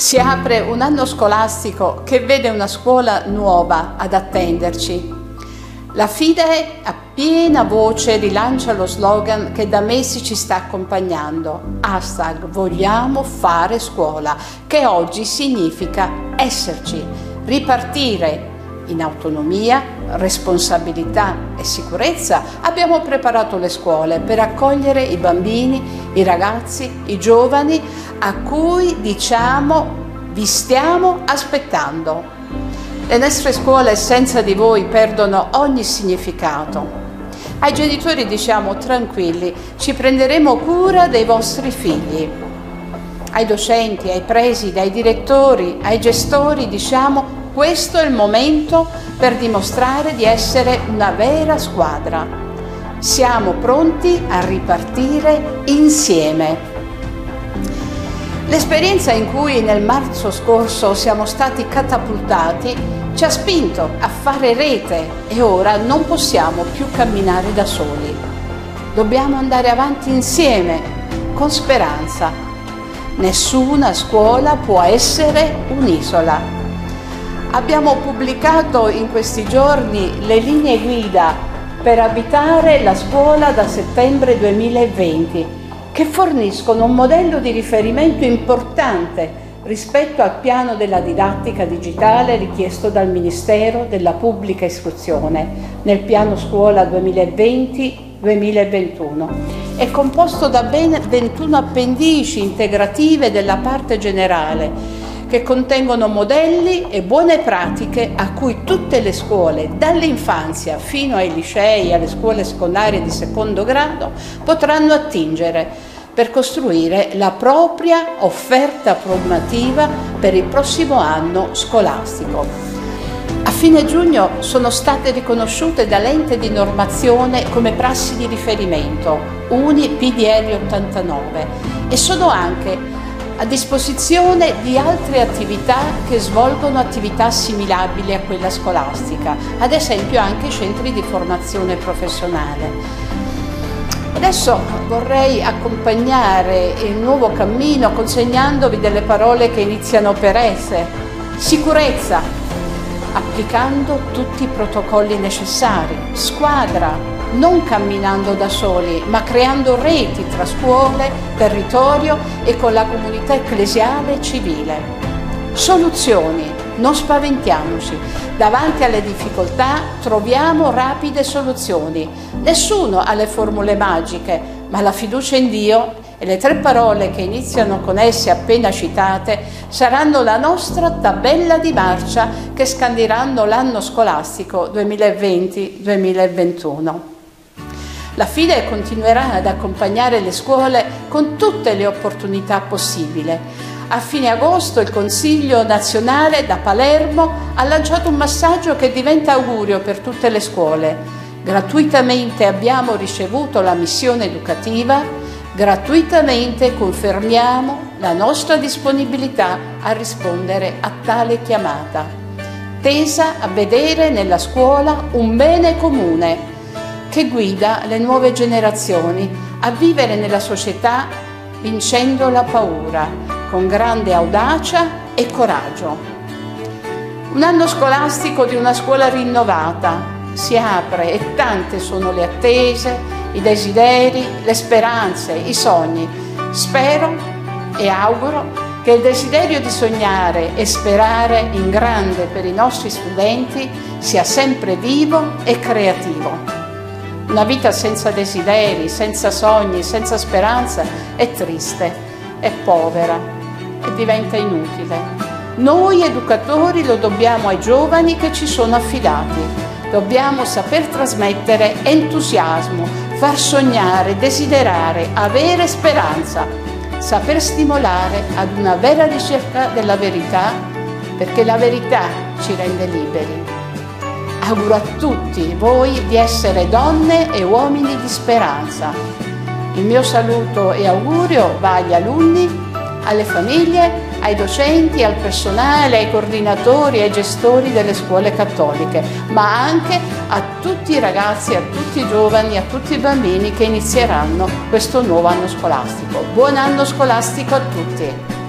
Si apre un anno scolastico che vede una scuola nuova ad attenderci. La FIDE a piena voce rilancia lo slogan che da mesi ci sta accompagnando. Hashtag vogliamo fare scuola, che oggi significa esserci, ripartire in autonomia, responsabilità e sicurezza abbiamo preparato le scuole per accogliere i bambini, i ragazzi, i giovani a cui diciamo vi stiamo aspettando. Le nostre scuole senza di voi perdono ogni significato. Ai genitori diciamo tranquilli, ci prenderemo cura dei vostri figli. Ai docenti, ai presidi, ai direttori, ai gestori diciamo questo è il momento per dimostrare di essere una vera squadra. Siamo pronti a ripartire insieme. L'esperienza in cui nel marzo scorso siamo stati catapultati ci ha spinto a fare rete e ora non possiamo più camminare da soli. Dobbiamo andare avanti insieme, con speranza. Nessuna scuola può essere un'isola. Abbiamo pubblicato in questi giorni le linee guida per abitare la scuola da settembre 2020 che forniscono un modello di riferimento importante rispetto al piano della didattica digitale richiesto dal Ministero della Pubblica Istruzione nel piano scuola 2020-2021. È composto da ben 21 appendici integrative della parte generale che contengono modelli e buone pratiche a cui tutte le scuole, dall'infanzia fino ai licei e alle scuole secondarie di secondo grado, potranno attingere per costruire la propria offerta formativa per il prossimo anno scolastico. A fine giugno sono state riconosciute dall'ente di normazione come prassi di riferimento, UNI PDL 89, e sono anche a disposizione di altre attività che svolgono attività assimilabili a quella scolastica, ad esempio anche centri di formazione professionale. Adesso vorrei accompagnare il nuovo cammino consegnandovi delle parole che iniziano per esse. Sicurezza, applicando tutti i protocolli necessari. Squadra, non camminando da soli, ma creando reti tra scuole, territorio e con la comunità ecclesiale e civile. Soluzioni, non spaventiamoci, davanti alle difficoltà troviamo rapide soluzioni. Nessuno ha le formule magiche, ma la fiducia in Dio e le tre parole che iniziano con esse appena citate saranno la nostra tabella di marcia che scandiranno l'anno scolastico 2020-2021. La FIDE continuerà ad accompagnare le scuole con tutte le opportunità possibili. A fine agosto il Consiglio nazionale da Palermo ha lanciato un massaggio che diventa augurio per tutte le scuole. Gratuitamente abbiamo ricevuto la missione educativa, gratuitamente confermiamo la nostra disponibilità a rispondere a tale chiamata, tesa a vedere nella scuola un bene comune che guida le nuove generazioni a vivere nella società vincendo la paura con grande audacia e coraggio. Un anno scolastico di una scuola rinnovata si apre e tante sono le attese, i desideri, le speranze, i sogni. Spero e auguro che il desiderio di sognare e sperare in grande per i nostri studenti sia sempre vivo e creativo. Una vita senza desideri, senza sogni, senza speranza è triste, è povera e diventa inutile. Noi educatori lo dobbiamo ai giovani che ci sono affidati. Dobbiamo saper trasmettere entusiasmo, far sognare, desiderare, avere speranza, saper stimolare ad una vera ricerca della verità, perché la verità ci rende liberi auguro a tutti voi di essere donne e uomini di speranza. Il mio saluto e augurio va agli alunni, alle famiglie, ai docenti, al personale, ai coordinatori e ai gestori delle scuole cattoliche, ma anche a tutti i ragazzi, a tutti i giovani, a tutti i bambini che inizieranno questo nuovo anno scolastico. Buon anno scolastico a tutti!